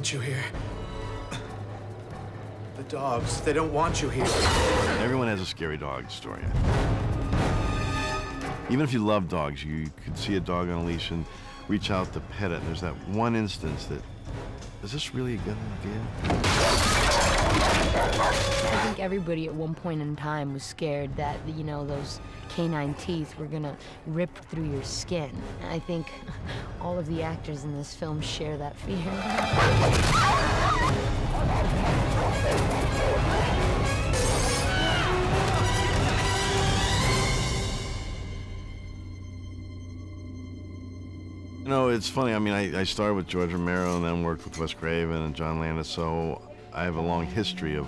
want you here. The dogs, they don't want you here. Everyone has a scary dog story. Even if you love dogs, you could see a dog on a leash and reach out to pet it. And there's that one instance that, is this really a good idea? I think everybody at one point in time was scared that, you know, those canine teeth were gonna rip through your skin. I think all of the actors in this film share that fear. You know, it's funny. I mean, I, I started with George Romero and then worked with Wes Craven and John Landis, so I have a long history of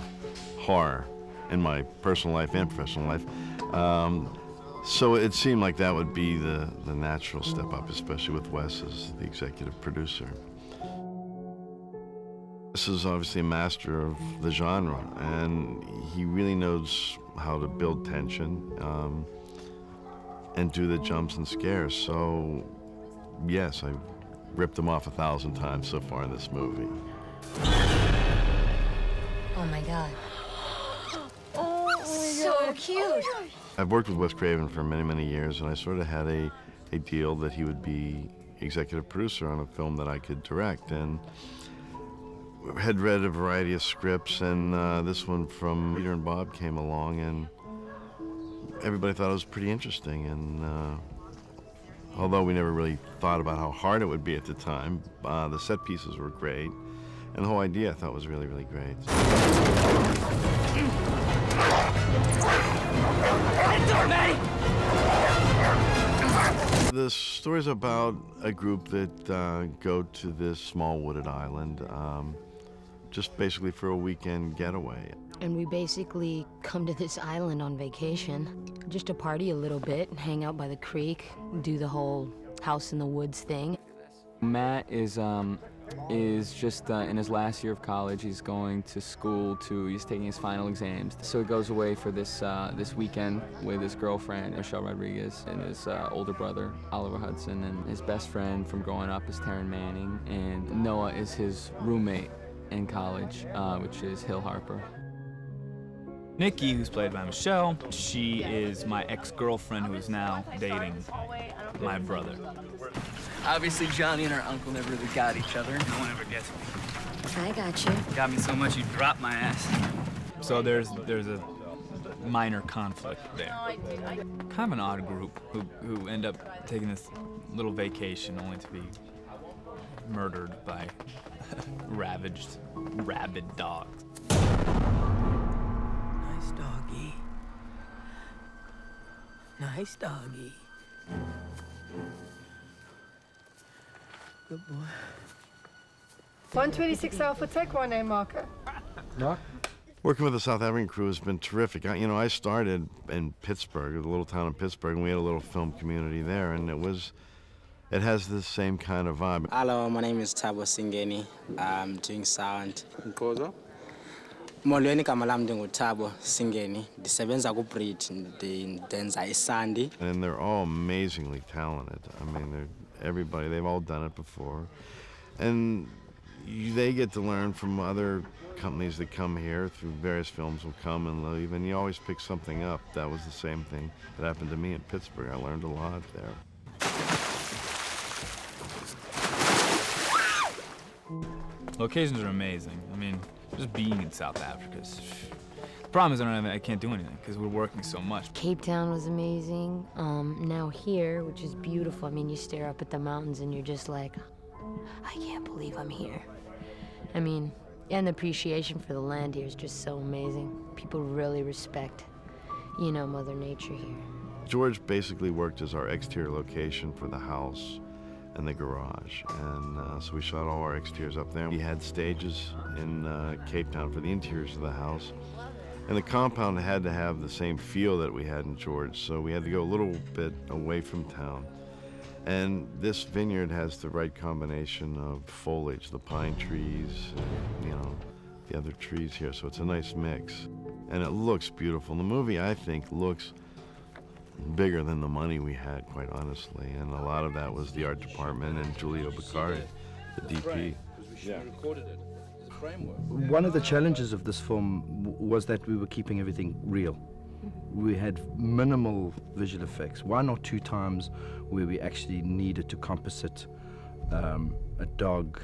horror in my personal life and professional life. Um, so it seemed like that would be the, the natural step up, especially with Wes as the executive producer. This is obviously a master of the genre, and he really knows how to build tension um, and do the jumps and scares. So, yes, I ripped him off a thousand times so far in this movie. Oh my god. Cute. I've worked with Wes Craven for many, many years, and I sort of had a, a deal that he would be executive producer on a film that I could direct. And had read a variety of scripts, and uh, this one from Peter and Bob came along, and everybody thought it was pretty interesting. And uh, although we never really thought about how hard it would be at the time, uh, the set pieces were great, and the whole idea I thought was really, really great. The story's about a group that uh, go to this small wooded island, um, just basically for a weekend getaway. And we basically come to this island on vacation, just to party a little bit, hang out by the creek, do the whole house in the woods thing. Matt is um, is just uh, in his last year of college. He's going to school to, he's taking his final exams. So he goes away for this, uh, this weekend with his girlfriend, Michelle Rodriguez, and his uh, older brother, Oliver Hudson, and his best friend from growing up is Taryn Manning, and Noah is his roommate in college, uh, which is Hill Harper. Nikki, who's played by Michelle, she is my ex-girlfriend who is now dating my brother. Obviously, Johnny and her uncle never really got each other. No one ever gets me. I got you. Got me so much you dropped my ass. So there's there's a minor conflict there. Kind of an odd group who who end up taking this little vacation only to be murdered by ravaged, rabid dogs. Nice doggy. Nice doggy. Good boy. 126 Alpha Tech, one name marker. Working with the South African crew has been terrific. I, you know, I started in Pittsburgh, the little town in Pittsburgh, and we had a little film community there, and it was, it has the same kind of vibe. Hello, my name is Tabo Singeni. I'm doing sound. Nkozo? Molweni igama lam ndinguthabo Singeni. Ndisebenza ku-Breed, ndi- ndenza isandi. And they're all amazingly talented. I mean, they're everybody. They've all done it before, and you, they get to learn from other companies that come here through various films will come and leave, and you always pick something up. That was the same thing that happened to me in Pittsburgh. I learned a lot there. Locations are amazing. I mean, just being in South Africa. Is, problem is I don't have, I can't do anything because we're working so much. Cape Town was amazing. Um, now here, which is beautiful. I mean, you stare up at the mountains and you're just like, I can't believe I'm here. I mean, and the appreciation for the land here is just so amazing. People really respect, you know, Mother Nature here. George basically worked as our exterior location for the house and the garage. And uh, so we shot all our exteriors up there. We had stages in uh, Cape Town for the interiors of the house. And the compound had to have the same feel that we had in George, so we had to go a little bit away from town. And this vineyard has the right combination of foliage, the pine trees, and, you know, the other trees here, so it's a nice mix. And it looks beautiful. The movie, I think, looks bigger than the money we had, quite honestly. And a lot of that was the art department and Giulio Biccari, the DP. One of the challenges of this film w- was that we were keeping everything real. We had minimal visual effects. One or two times where we actually needed to composite um, a dog,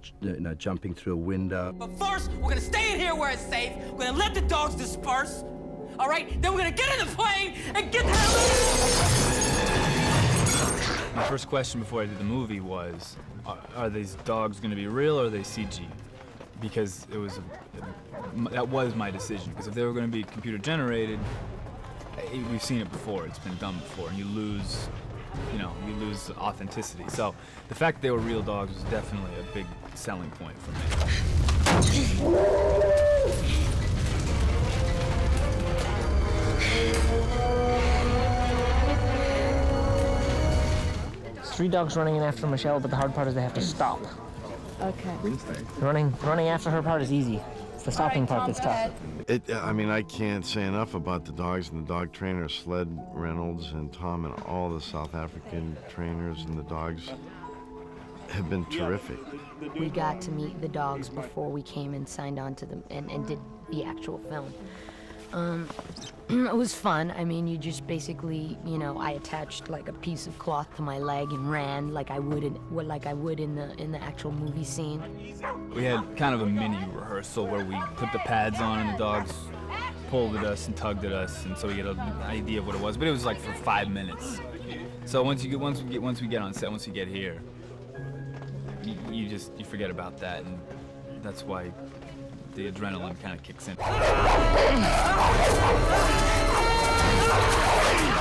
j- you know, jumping through a window. But first, we're gonna stay in here where it's safe. We're gonna let the dogs disperse. All right? Then we're gonna get in the plane and get the hell out. My first question before I did the movie was, are, are these dogs going to be real or are they CG? Because it was, that was my decision. Because if they were going to be computer generated, eh, we've seen it before. It's been done before, and you lose, you know, you lose authenticity. So the fact that they were real dogs was definitely a big selling point for me. Three dogs running in after Michelle, but the hard part is they have to stop. Okay. Running, running after her part is easy. It's the stopping part that's tough. It, I mean, I can't say enough about the dogs and the dog trainers, Sled Reynolds and Tom, and all the South African trainers and the dogs have been terrific. We got to meet the dogs before we came and signed on to them and, and did the actual film. Um, it was fun. I mean, you just basically, you know, I attached like a piece of cloth to my leg and ran like I would in, like I would in the in the actual movie scene. We had kind of a mini rehearsal where we put the pads on and the dogs pulled at us and tugged at us, and so we get an idea of what it was. But it was like for five minutes. So once you get once we get once we get on set, once we get here, you, you just you forget about that, and that's why the adrenaline kind of kicks in. How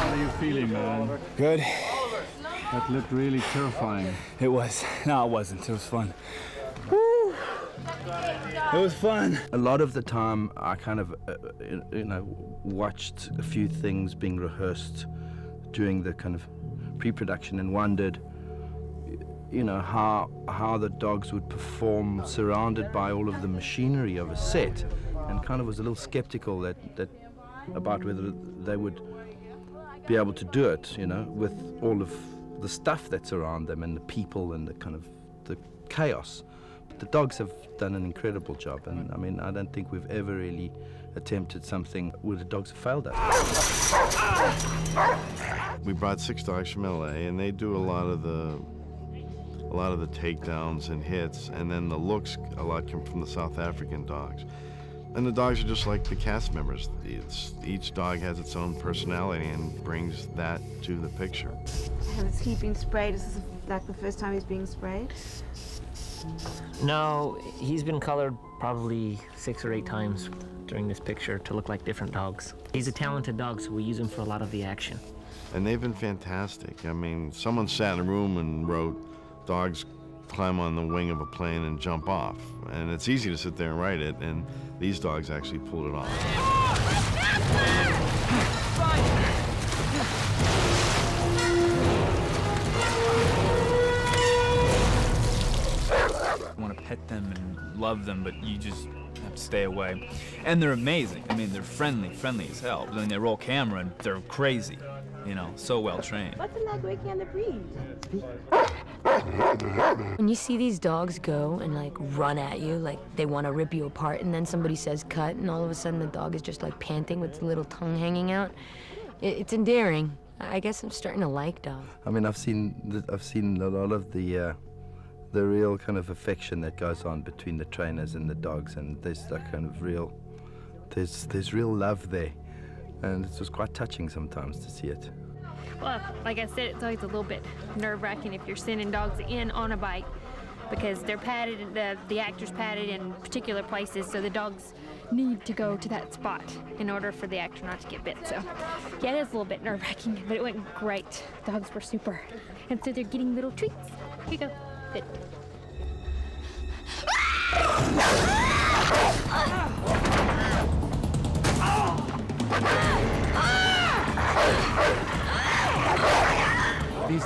are you feeling, man? Good. That looked really terrifying. It was. No, it wasn't. It was fun. Woo! It was fun. A lot of the time, I kind of, uh, you- you know, watched a few things being rehearsed during the kind of pre-production and wondered, you know, how how the dogs would perform surrounded by all of the machinery of a set, and kind of was a little skeptical that that about whether they would be able to do it, you know, with all of the stuff that's around them and the people and the kind of the chaos. But the dogs have done an incredible job, and I mean, I don't think we've ever really attempted something where the dogs have failed us. We brought six dogs from LA, and they do a lot of the a lot of the takedowns and hits, and then the looks a lot come from the South African dogs. And the dogs are just like the cast members. It's, each dog has its own personality and brings that to the picture. Has he been sprayed? Is this like the first time he's being sprayed? No, he's been colored probably six or eight times during this picture to look like different dogs. He's a talented dog, so we use him for a lot of the action. And they've been fantastic. I mean, someone sat in a room and wrote, dogs climb on the wing of a plane and jump off. And it's easy to sit there and write it, and these dogs actually pulled it off. You want to pet them and love them, but you just have to stay away. And they're amazing. I mean, they're friendly, friendly as hell. I mean, they roll camera and they're crazy. You know, so well trained. What's it like waking on the breeze? When you see these dogs go and like run at you, like they want to rip you apart, and then somebody says cut, and all of a sudden the dog is just like panting with its little tongue hanging out, it, it's endearing. I guess I'm starting to like dogs. I mean, I've seen the, I've seen a lot of the uh, the real kind of affection that goes on between the trainers and the dogs, and there's that kind of real there's there's real love there, and it's just quite touching sometimes to see it. Well, like I said, it's always a little bit nerve-wracking if you're sending dogs in on a bike because they're padded, the, the actor's padded in particular places, so the dogs need to go to that spot in order for the actor not to get bit. So, yeah, it is a little bit nerve-wracking, but it went great. Dogs were super. And so they're getting little treats. Here you go. Sit.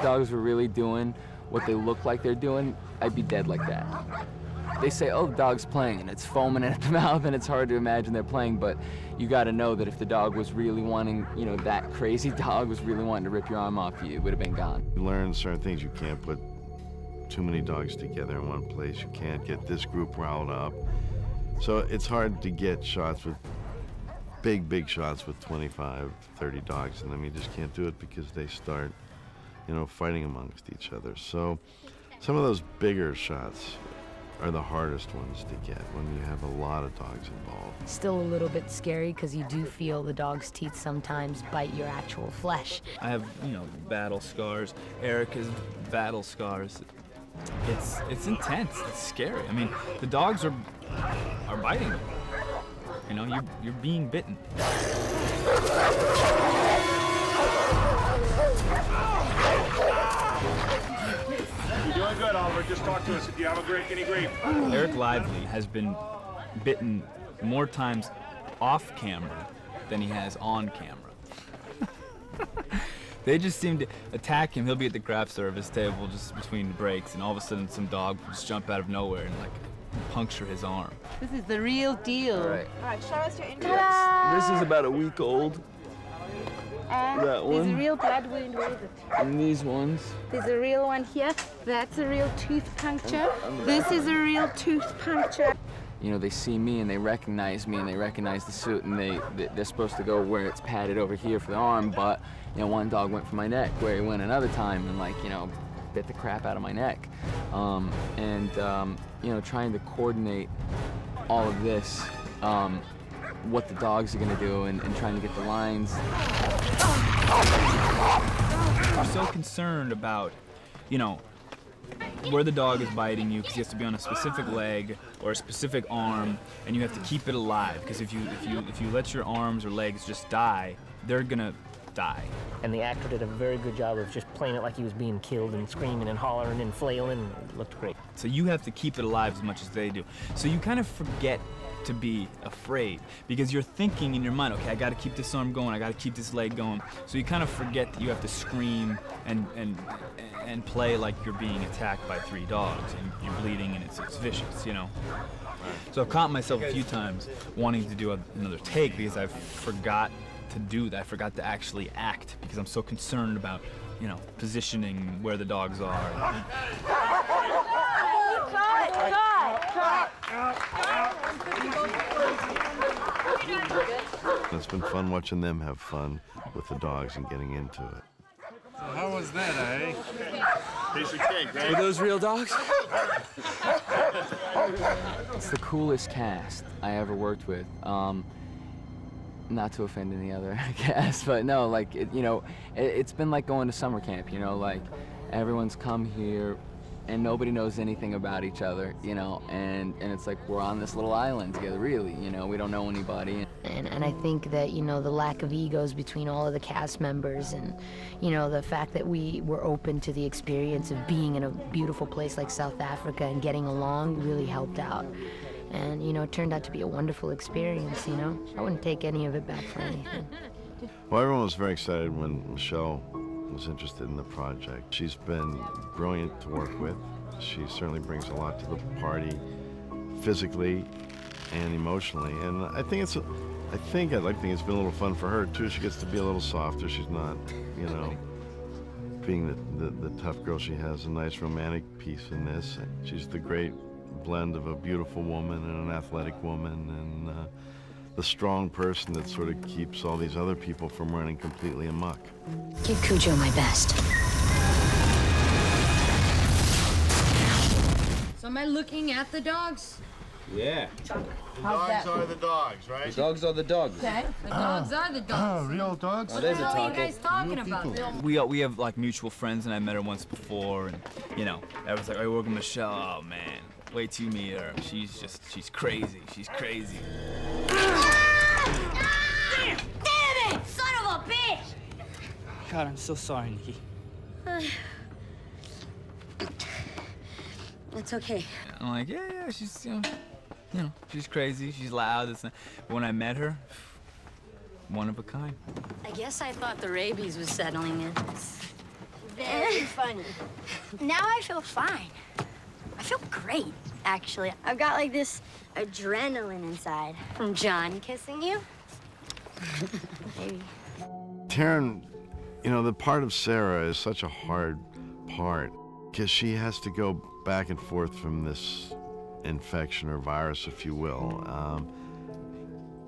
Dogs were really doing what they look like they're doing, I'd be dead like that. They say, oh, the dog's playing, and it's foaming at the mouth, and it's hard to imagine they're playing, but you gotta know that if the dog was really wanting, you know, that crazy dog was really wanting to rip your arm off you, it would have been gone. You learn certain things you can't put too many dogs together in one place. You can't get this group riled up. So it's hard to get shots with big, big shots with 25, 30 dogs in them. You just can't do it because they start, you know, fighting amongst each other. So some of those bigger shots are the hardest ones to get when you have a lot of dogs involved. Still a little bit scary because you do feel the dog's teeth sometimes bite your actual flesh. I have, you know, battle scars. Eric has battle scars. It's it's intense. It's scary. I mean, the dogs are are biting them. You know, you're you're being bitten. Just talk to us if you have a great any grief. Eric Lively has been bitten more times off camera than he has on camera. they just seem to attack him. He'll be at the craft service table just between breaks, and all of a sudden some dog will just jump out of nowhere and like puncture his arm. This is the real deal. All right. All right, show us your injuries. This is about a week old. And that There's a one. real blood wound. Where is it? And these ones. There's a real one here. That's a real tooth puncture. This is a real tooth puncture. you know, they see me and they recognize me and they recognize the suit and they they- they're supposed to go where it's padded over here for the arm, but you know, one dog went for my neck where he went another time and like you know, bit the crap out of my neck, um, and um, you know, trying to coordinate all of this, um, what the dogs are gonna do and, and trying to get the lines. You're so concerned about, you know, where the dog is biting you because he has to be on a specific leg or a specific arm, and you have to keep it alive. Because if you if you if you let your arms or legs just die, they're gonna die. And the actor did a very good job of just playing it like he was being killed and screaming and hollering and flailing. It looked great. So you have to keep it alive as much as they do. So you kind of forget to be afraid because you're thinking in your mind, okay, I got to keep this arm going, I got to keep this leg going. So you kind of forget that you have to scream and and and play like you're being attacked by three dogs and you're bleeding and it's, it's vicious, you know. So I've caught myself a few times wanting to do a, another take because I forgot to do that. I forgot to actually act because I'm so concerned about, you know, positioning where the dogs are. It's been fun watching them have fun with the dogs and getting into it. How was that, eh? Piece of cake, Were those real dogs? it's the coolest cast I ever worked with. Um, not to offend any other cast, but no, like it, you know, it, it's been like going to summer camp. You know, like everyone's come here, and nobody knows anything about each other. You know, and and it's like we're on this little island together. Really, you know, we don't know anybody. And, and I think that, you know, the lack of egos between all of the cast members and, you know, the fact that we were open to the experience of being in a beautiful place like South Africa and getting along really helped out. And, you know, it turned out to be a wonderful experience, you know. I wouldn't take any of it back for anything. Well, everyone was very excited when Michelle was interested in the project. She's been brilliant to work with. She certainly brings a lot to the party physically and emotionally. And I think it's, a, I think I'd like think it's been a little fun for her too. She gets to be a little softer. She's not, you know, being the, the, the tough girl. She has a nice romantic piece in this. She's the great blend of a beautiful woman and an athletic woman and uh, the strong person that sort of keeps all these other people from running completely amok. Give Cujo my best. So am I looking at the dogs? Yeah. How's that? are the dogs, right? The dogs are the dogs. Okay. The ah. dogs are the dogs. Ah, real dogs? Oh, What there's the hell are you guys talking about? We we have like mutual friends, and I met her once before, and you know, I was like, "Are you working with Michelle?" Oh man, wait too you meet her. She's just, she's crazy. She's crazy. Damn it! Son of a bitch! God, I'm so sorry, Nikki. It's okay. I'm like, yeah, yeah, she's, you know, you know, she's crazy. She's loud. This, and that." but when I met her, one of a kind. I guess I thought the rabies was settling in. Very funny. Now I feel fine. I feel great, actually. I've got like this adrenaline inside. From John kissing you? Maybe. Taryn, you know, the part of Sarah is such a hard part. because she has to go back and forth from this infection or virus, if you will. Um,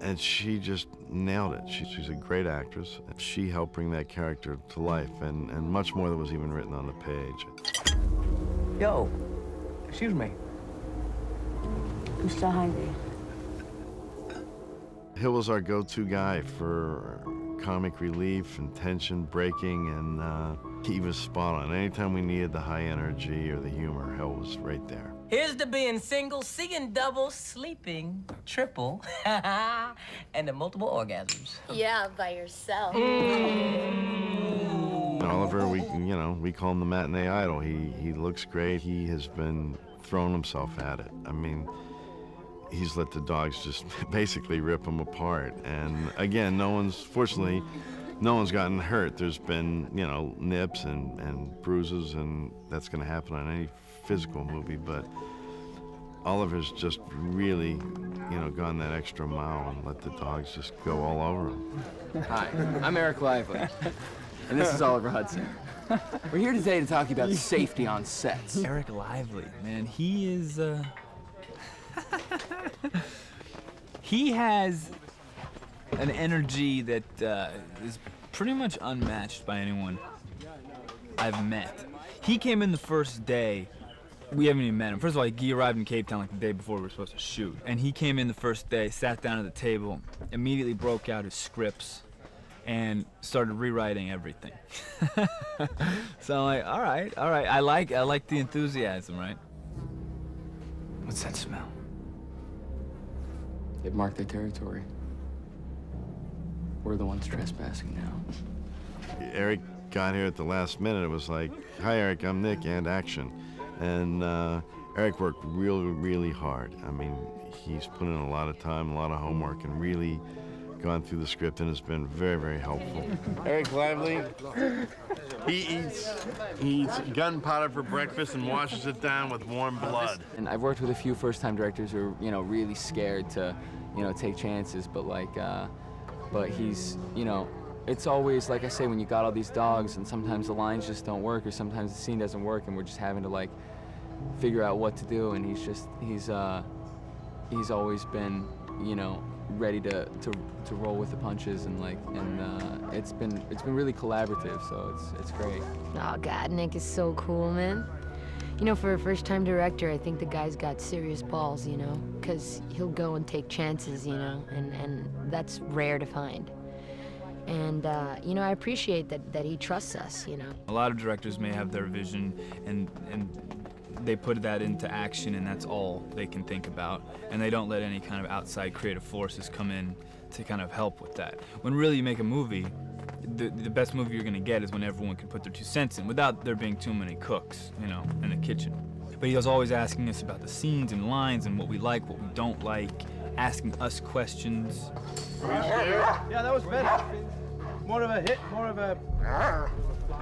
and she just nailed it. She, she's a great actress. She helped bring that character to life, and, and much more than was even written on the page. Yo, excuse me. I'm still hungry. Hill was our go-to guy for comic relief and tension breaking, and uh, he was spot on. Anytime we needed the high energy or the humor, Hill was right there. Here's to being single, seeing double, sleeping triple, and the multiple orgasms. Yeah, by yourself. Oliver, we you know we call him the matinee idol. He he looks great. He has been throwing himself at it. I mean, he's let the dogs just basically rip him apart. And again, no one's fortunately, no one's gotten hurt. There's been you know nips and and bruises, and that's going to happen on any physical movie. But Oliver's just really, you know, gone that extra mile and let the dogs just go all over him. Hi, I'm Eric Lively, and this is Oliver Hudson. We're here today to talk about safety on sets. Eric Lively, man, he is. Uh... he has an energy that uh, is pretty much unmatched by anyone I've met. He came in the first day. We haven't even met him. First of all, he arrived in Cape Town like the day before we were supposed to shoot. And he came in the first day, sat down at the table, immediately broke out his scripts, and started rewriting everything. so I'm like, all right, all right. I like, I like the enthusiasm, right? What's that smell? They've marked their territory. We're the ones trespassing now. Eric got here at the last minute. It was like, hi, Eric, I'm Nick, and action. And uh, Eric worked really, really hard. I mean, he's put in a lot of time, a lot of homework, and really gone through the script, and it's been very, very helpful. Eric Lively, he eats, he eats gunpowder for breakfast and washes it down with warm blood. And I've worked with a few first-time directors who are, you know, really scared to, you know, take chances. But like, uh, but he's, you know, it's always like I say when you got all these dogs, and sometimes the lines just don't work, or sometimes the scene doesn't work, and we're just having to like figure out what to do. And he's just, he's, uh, he's always been, you know, ready to, to, to roll with the punches and like and uh, it's been it's been really collaborative so it's it's great. Oh God, Nick is so cool, man. You know, for a first-time director, I think the guy's got serious balls, you know, because he'll go and take chances, you know, and, and that's rare to find. And, uh, you know, I appreciate that, that he trusts us, you know. A lot of directors may have their vision and, and they put that into action and that's all they can think about. And they don't let any kind of outside creative forces come in to kind of help with that. When really you make a movie, the, the best movie you're gonna get is when everyone can put their two cents in without there being too many cooks, you know, in the kitchen. But he was always asking us about the scenes and lines and what we like, what we don't like, asking us questions. Yeah, that was better. More of a hit, more of a.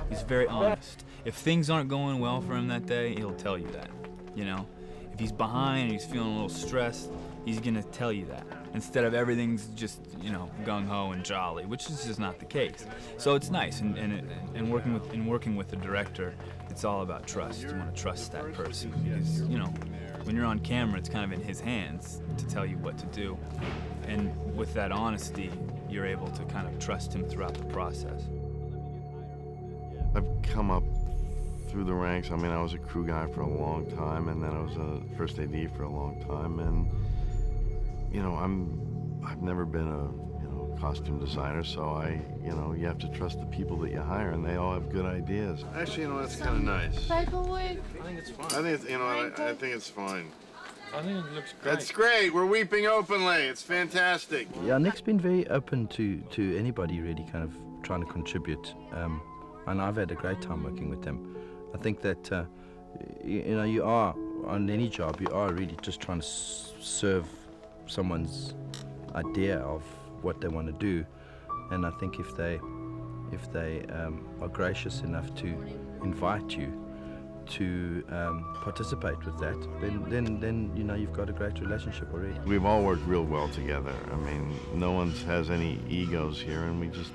He's very honest. If things aren't going well for him that day, he'll tell you that. You know, if he's behind and he's feeling a little stressed, he's gonna tell you that instead of everything's just you know gung ho and jolly, which is just not the case. So it's nice, and and, and working with in working with the director, it's all about trust. You want to trust that person because you know when you're on camera, it's kind of in his hands to tell you what to do, and with that honesty, you're able to kind of trust him throughout the process. I've come up through the ranks. I mean, I was a crew guy for a long time, and then I was a first AD for a long time, and you know, I'm I've never been a you know costume designer, so I you know you have to trust the people that you hire, and they all have good ideas. Actually, you know that's kind of nice. Paperwork. I think it's fine. I think it's, you know I, I think it's fine. I think it looks great. That's great. We're weeping openly. It's fantastic. Yeah, Nick's been very open to, to anybody really kind of trying to contribute. Um, and I've had a great time working with him. I think that, uh, you, know, you are, on any job, you are really just trying to serve someone's idea of what they want to do. And I think if they, if they um, are gracious enough to invite you to um, participate with that, then, then, then, you know, you've got a great relationship already. We've all worked real well together. I mean, no one has any egos here, and we just,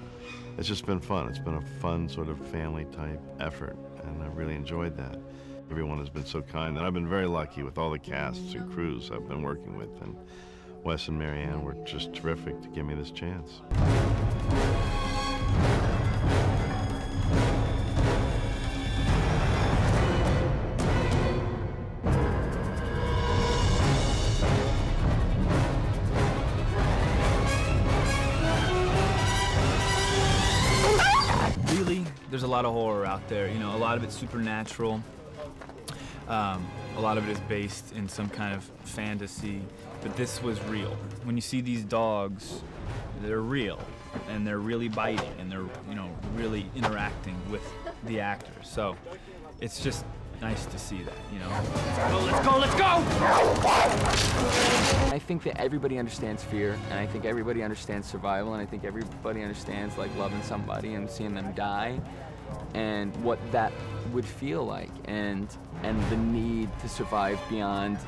it's just been fun. It's been a fun sort of family type effort, and I really enjoyed that. Everyone has been so kind, and I've been very lucky with all the casts and crews I've been working with. And Wes and Marianne were just terrific to give me this chance. There's a lot of horror out there. You know, a lot of it's supernatural. Um, a lot of it is based in some kind of fantasy, but this was real. When you see these dogs, they're real, and they're really biting, and they're you know really interacting with the actors. So it's just nice to see that. You know. Let's go! Let's go! Let's go! I think that everybody understands fear, and I think everybody understands survival, and I think everybody understands like loving somebody and seeing them die, and what that would feel like, and and the need to survive beyond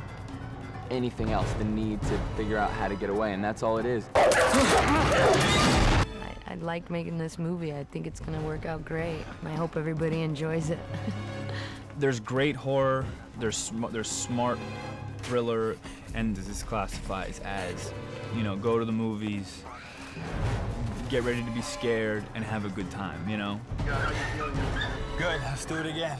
anything else, the need to figure out how to get away, and that's all it is. I, I like making this movie. I think it's gonna work out great. and I hope everybody enjoys it. there's great horror, there's sm- there's smart thriller, and this classifies as, you know, go to the movies, get ready to be scared, and have a good time. You know. Good, let's do it again.